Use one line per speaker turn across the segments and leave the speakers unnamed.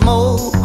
smoke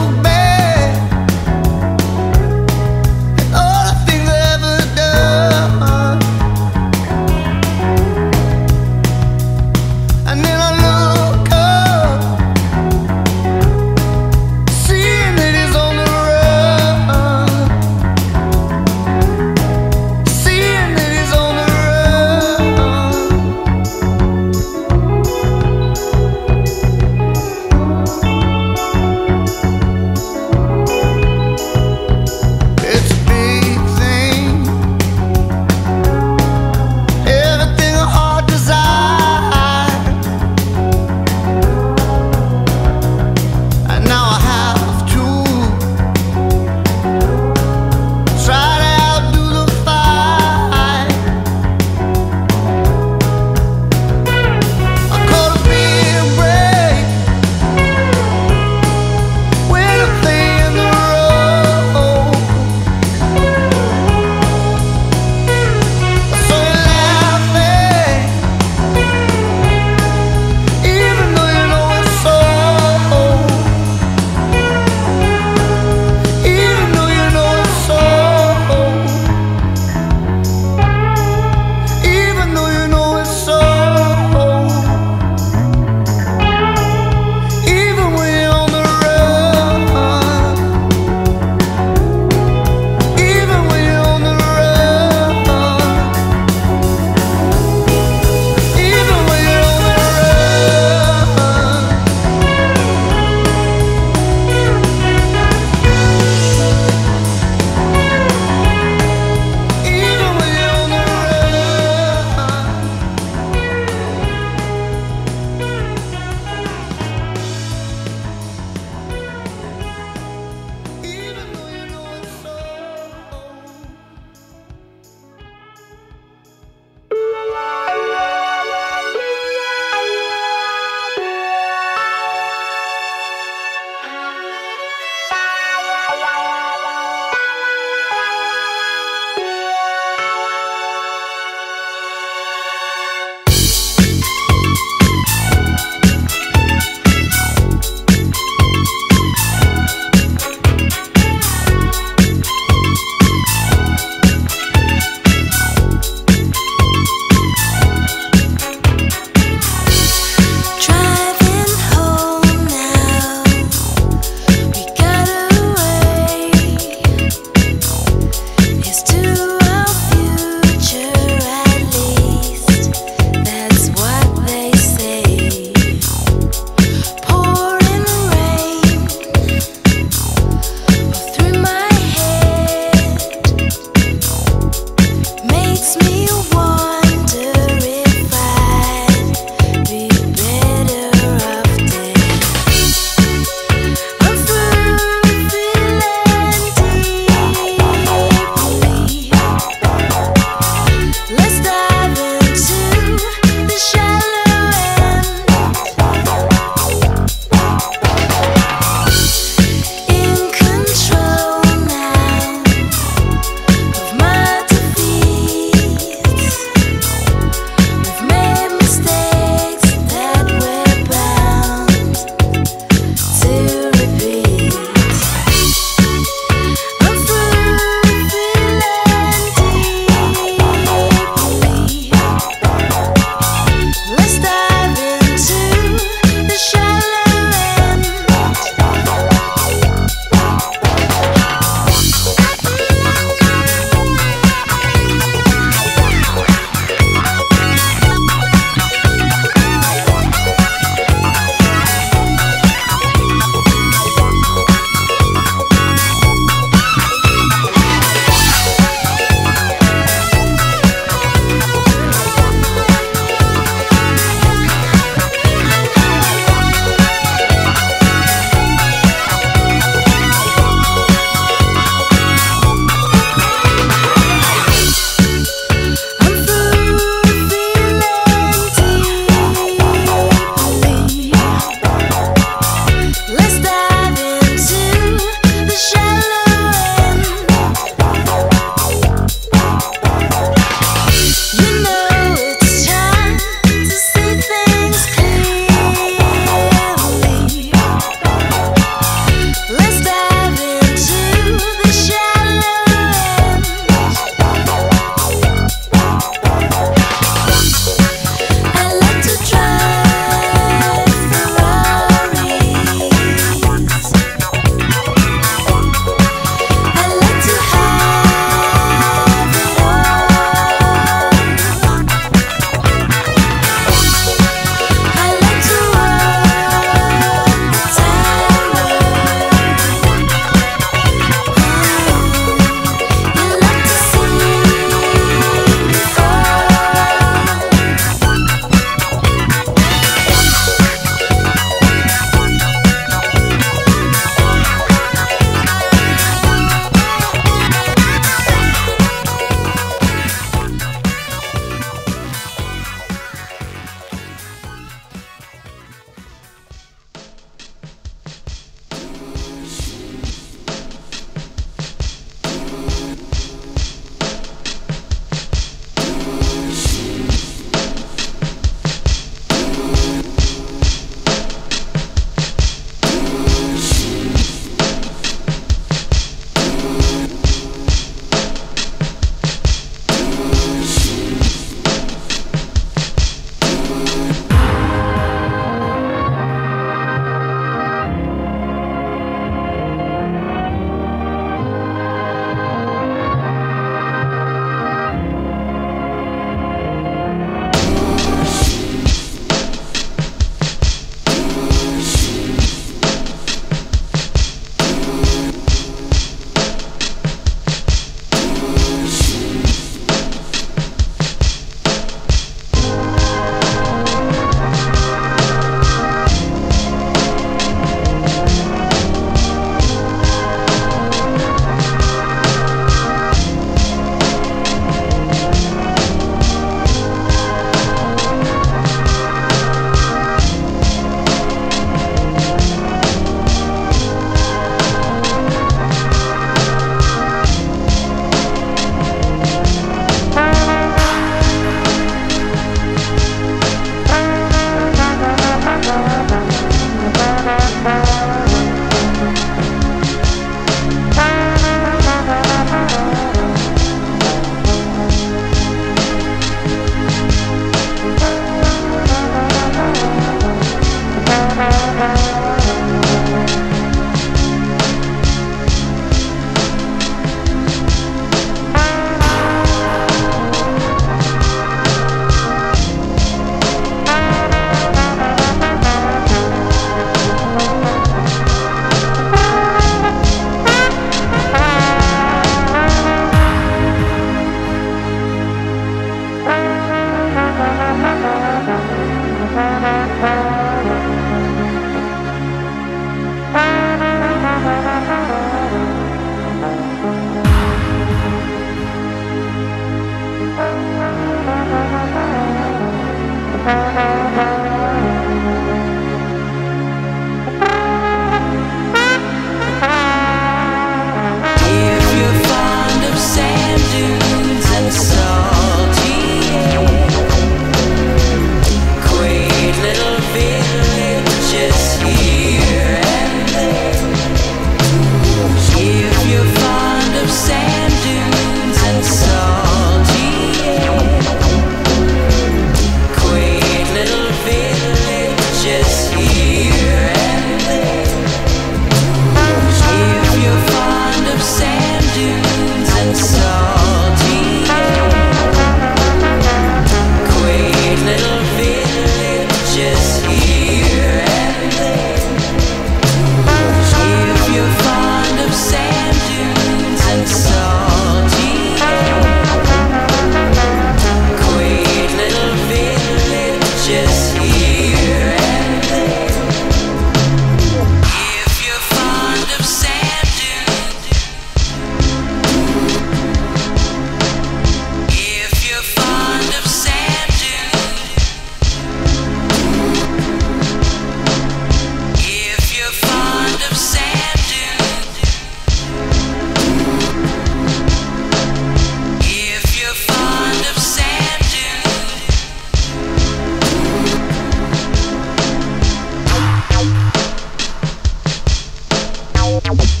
Thank you.